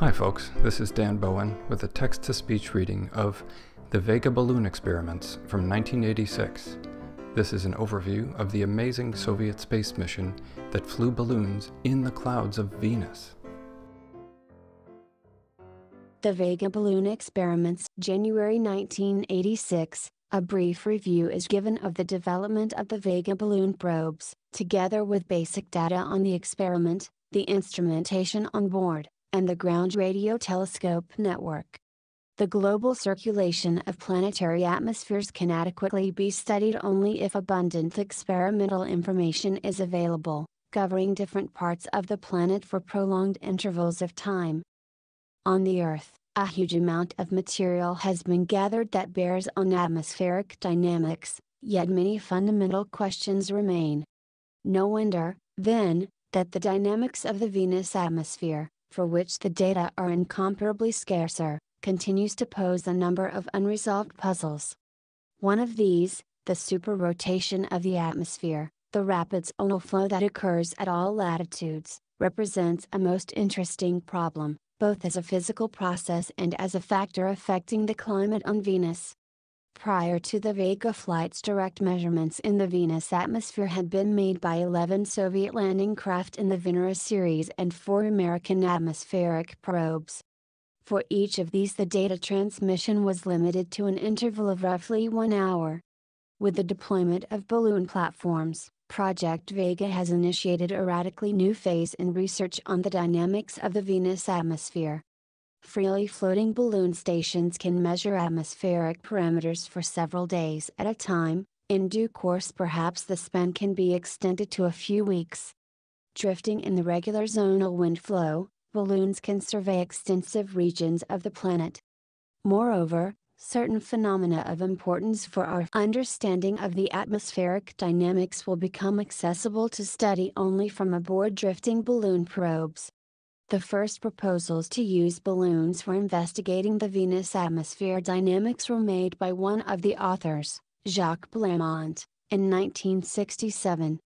Hi, folks. This is Dan Bowen with a text to speech reading of The Vega Balloon Experiments from 1986. This is an overview of the amazing Soviet space mission that flew balloons in the clouds of Venus. The Vega Balloon Experiments, January 1986. A brief review is given of the development of the Vega balloon probes, together with basic data on the experiment, the instrumentation on board, and the Ground Radio Telescope Network. The global circulation of planetary atmospheres can adequately be studied only if abundant experimental information is available, covering different parts of the planet for prolonged intervals of time. On the Earth, a huge amount of material has been gathered that bears on atmospheric dynamics, yet many fundamental questions remain. No wonder, then, that the dynamics of the Venus atmosphere, for which the data are incomparably scarcer, continues to pose a number of unresolved puzzles. One of these, the superrotation of the atmosphere, the rapid zonal flow that occurs at all latitudes, represents a most interesting problem, both as a physical process and as a factor affecting the climate on Venus. Prior to the Vega flights direct measurements in the Venus atmosphere had been made by 11 Soviet landing craft in the Venera series and 4 American atmospheric probes. For each of these the data transmission was limited to an interval of roughly one hour. With the deployment of balloon platforms, Project Vega has initiated a radically new phase in research on the dynamics of the Venus atmosphere. Freely floating balloon stations can measure atmospheric parameters for several days at a time, in due course perhaps the span can be extended to a few weeks. Drifting in the regular zonal wind flow, balloons can survey extensive regions of the planet. Moreover, certain phenomena of importance for our understanding of the atmospheric dynamics will become accessible to study only from aboard drifting balloon probes. The first proposals to use balloons for investigating the Venus atmosphere dynamics were made by one of the authors, Jacques Blamont, in 1967.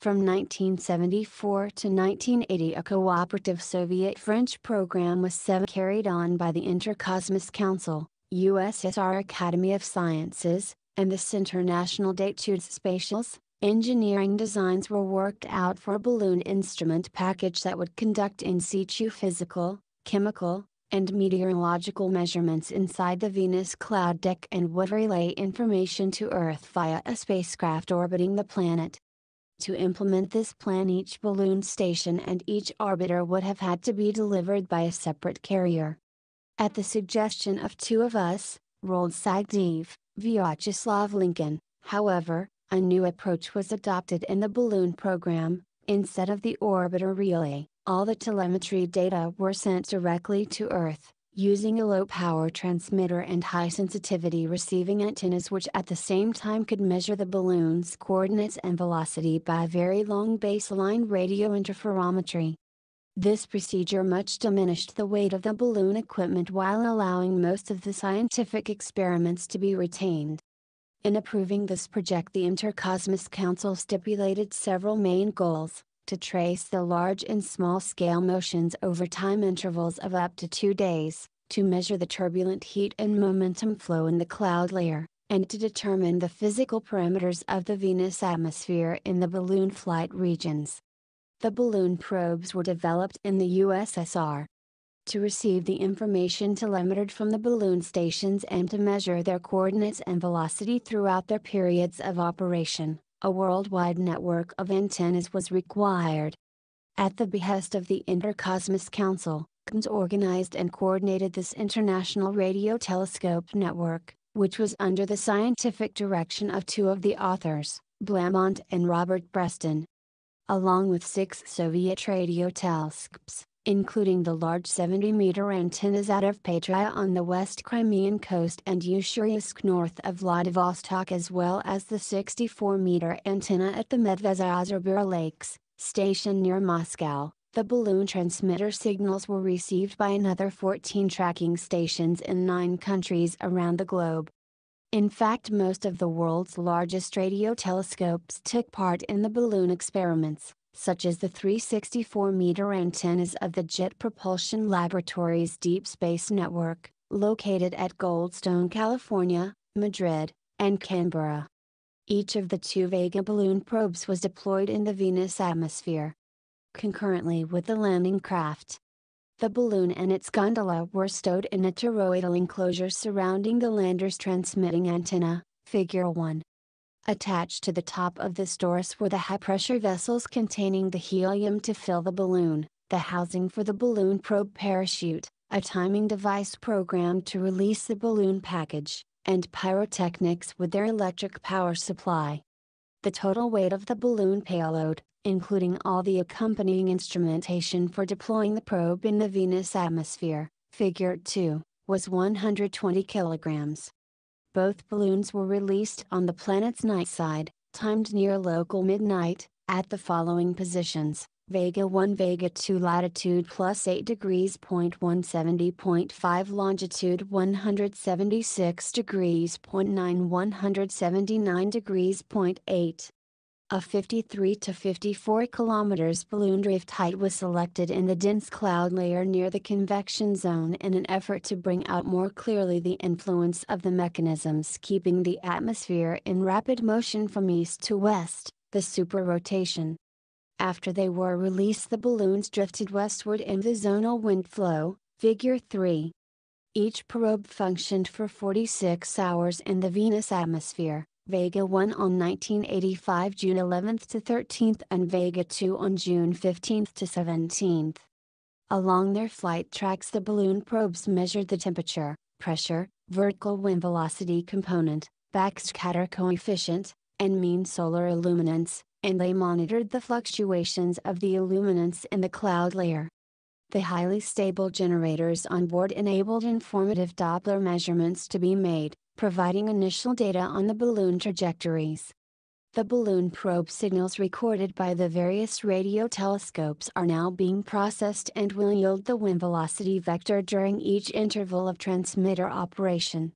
From 1974 to 1980 a cooperative Soviet-French program was carried on by the Intercosmos Council, USSR Academy of Sciences, and the Centre National d'études spatiales, Engineering designs were worked out for a balloon instrument package that would conduct in situ physical, chemical, and meteorological measurements inside the Venus cloud deck and would relay information to Earth via a spacecraft orbiting the planet. To implement this plan each balloon station and each orbiter would have had to be delivered by a separate carrier. At the suggestion of two of us, Roald Sagdeev, Vyacheslav Linkin, however, a new approach was adopted in the balloon program, instead of the orbiter relay, all the telemetry data were sent directly to Earth, using a low power transmitter and high sensitivity receiving antennas which at the same time could measure the balloon's coordinates and velocity by very long baseline radio interferometry. This procedure much diminished the weight of the balloon equipment while allowing most of the scientific experiments to be retained. In approving this project the Intercosmos Council stipulated several main goals, to trace the large and small scale motions over time intervals of up to two days, to measure the turbulent heat and momentum flow in the cloud layer, and to determine the physical parameters of the Venus atmosphere in the balloon flight regions. The balloon probes were developed in the USSR, to receive the information telemetered from the balloon stations and to measure their coordinates and velocity throughout their periods of operation, a worldwide network of antennas was required. At the behest of the Intercosmos Council, COMS organized and coordinated this international radio telescope network, which was under the scientific direction of two of the authors, Blamont and Robert Preston. Along with six Soviet radio telescopes, including the large 70 meter antennas at Evpatoria on the west Crimean coast and Ussuriysk north of Vladivostok, as well as the 64 meter antenna at the Medvezh Lakes, station near Moscow. The balloon transmitter signals were received by another 14 tracking stations in nine countries around the globe. In fact, most of the world's largest radio telescopes took part in the balloon experiments, such as the 364 meter antennas of the Jet Propulsion Laboratory's Deep Space Network, located at Goldstone, California, Madrid, and Canberra. Each of the two Vega balloon probes was deployed in the Venus atmosphere. Concurrently with the landing craft, the balloon and its gondola were stowed in a toroidal enclosure surrounding the lander's transmitting antenna, Figure 1. Attached to the top of this torus were the high pressure vessels containing the helium to fill the balloon, the housing for the balloon probe parachute, a timing device programmed to release the balloon package, and pyrotechnics with their electric power supply. The total weight of the balloon payload, including all the accompanying instrumentation for deploying the probe in the Venus atmosphere, Figure 2, was 120 kilograms. Both balloons were released on the planet's night side, timed near local midnight, at the following positions. Vega 1 Vega 2 latitude plus 8 degrees point 170.5 longitude 176 degrees point 9 179 degrees point 8 a 53 to 54 kilometers balloon drift height was selected in the dense cloud layer near the convection zone in an effort to bring out more clearly the influence of the mechanisms keeping the atmosphere in rapid motion from east to west, the superrotation. After they were released the balloons drifted westward in the zonal wind flow, figure 3. Each probe functioned for 46 hours in the Venus atmosphere, Vega 1 on 1985 June 11 to 13 and Vega 2 on June 15 to 17. Along their flight tracks the balloon probes measured the temperature, pressure, vertical wind velocity component, backscatter coefficient, and mean solar illuminance, and they monitored the fluctuations of the illuminance in the cloud layer. The highly stable generators on board enabled informative Doppler measurements to be made, providing initial data on the balloon trajectories. The balloon probe signals recorded by the various radio telescopes are now being processed and will yield the wind velocity vector during each interval of transmitter operation.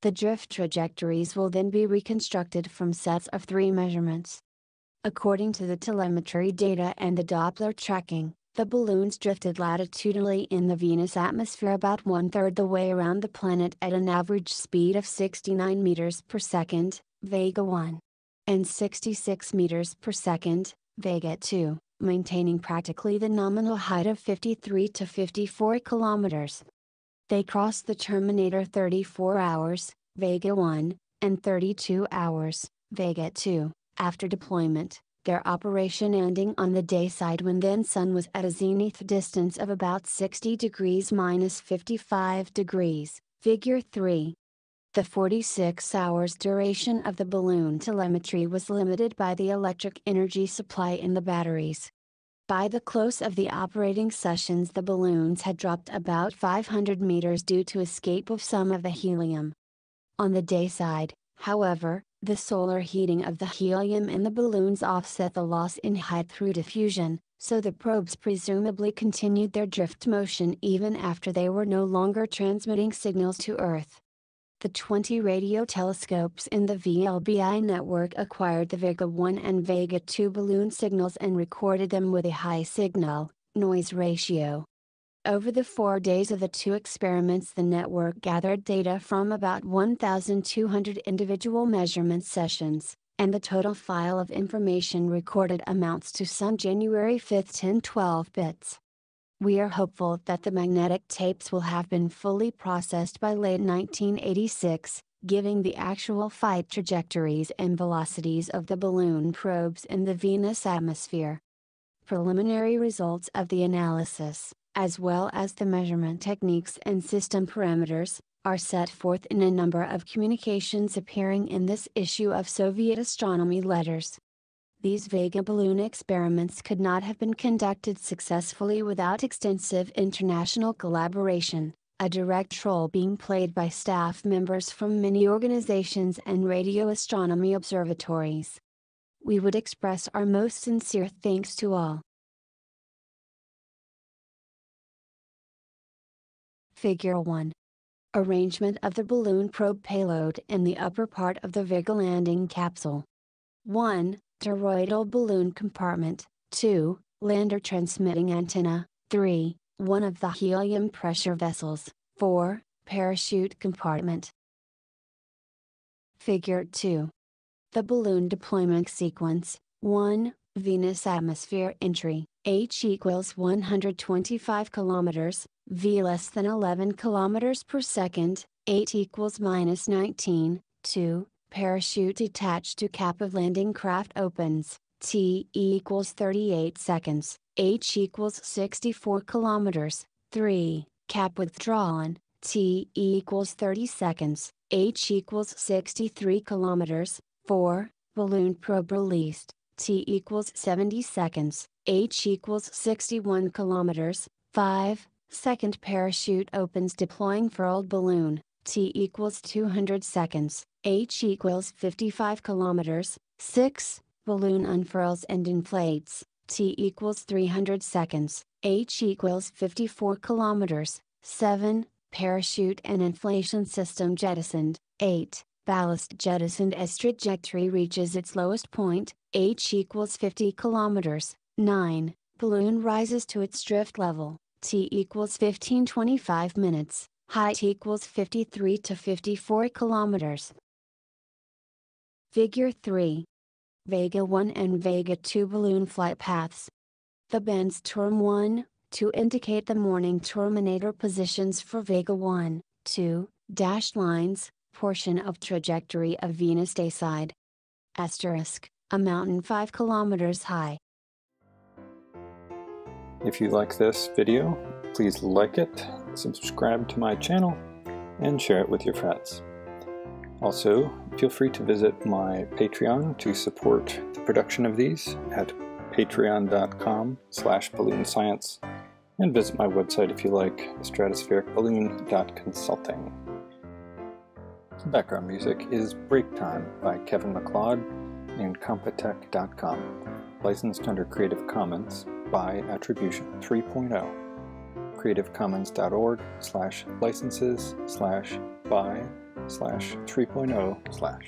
The drift trajectories will then be reconstructed from sets of three measurements. According to the telemetry data and the Doppler tracking, the balloons drifted latitudinally in the Venus atmosphere about one third the way around the planet at an average speed of 69 meters per second, Vega 1, and 66 meters per second, Vega 2, maintaining practically the nominal height of 53 to 54 kilometers. They crossed the Terminator 34 hours, Vega 1, and 32 hours, Vega 2, after deployment their operation ending on the day side when then sun was at a zenith distance of about 60 degrees minus 55 degrees, figure 3. The 46 hours duration of the balloon telemetry was limited by the electric energy supply in the batteries. By the close of the operating sessions the balloons had dropped about 500 meters due to escape of some of the helium. On the day side, however, the solar heating of the helium in the balloons offset the loss in height through diffusion, so the probes presumably continued their drift motion even after they were no longer transmitting signals to Earth. The 20 radio telescopes in the VLBI network acquired the Vega 1 and Vega 2 balloon signals and recorded them with a high signal noise ratio. Over the four days of the two experiments, the network gathered data from about 1,200 individual measurement sessions, and the total file of information recorded amounts to some January 5, 1012 bits. We are hopeful that the magnetic tapes will have been fully processed by late 1986, giving the actual flight trajectories and velocities of the balloon probes in the Venus atmosphere. Preliminary results of the analysis as well as the measurement techniques and system parameters, are set forth in a number of communications appearing in this issue of Soviet astronomy letters. These Vega balloon experiments could not have been conducted successfully without extensive international collaboration, a direct role being played by staff members from many organizations and radio astronomy observatories. We would express our most sincere thanks to all. Figure 1. Arrangement of the balloon probe payload in the upper part of the Vega landing capsule. 1. Toroidal balloon compartment, 2. Lander transmitting antenna. 3. One of the helium pressure vessels. 4. Parachute compartment. Figure 2. The balloon deployment sequence 1. Venus atmosphere entry, H equals 125 kilometers, V less than 11 kilometers per second, 8 equals minus 19, 2. Parachute attached to cap of landing craft opens, T equals 38 seconds, H equals 64 kilometers, 3. Cap withdrawn, T equals 30 seconds, H equals 63 kilometers, 4. Balloon probe released, T equals 70 seconds, H equals 61 kilometers, 5. Second parachute opens deploying furled balloon, T equals 200 seconds, H equals 55 kilometers, 6. Balloon unfurls and inflates, T equals 300 seconds, H equals 54 kilometers, 7. Parachute and inflation system jettisoned, 8. Ballast jettisoned as trajectory reaches its lowest point, h equals 50 kilometers. 9. Balloon rises to its drift level, t equals 15-25 minutes, height equals 53 to 54 kilometers. Figure 3. Vega 1 and Vega 2 balloon flight paths. The bends term 1, to indicate the morning terminator positions for Vega 1, 2, dashed lines, portion of trajectory of Venus dayside. Asterisk a mountain 5 kilometers high. If you like this video, please like it, subscribe to my channel, and share it with your friends. Also, feel free to visit my Patreon to support the production of these at patreon.com slash balloonscience and visit my website if you like, stratosphericballoon.consulting. Background music is Break Time by Kevin MacLeod incompetech.com, licensed under Creative Commons by Attribution 3.0. CreativeCommons.org slash licenses slash by slash 3.0 slash.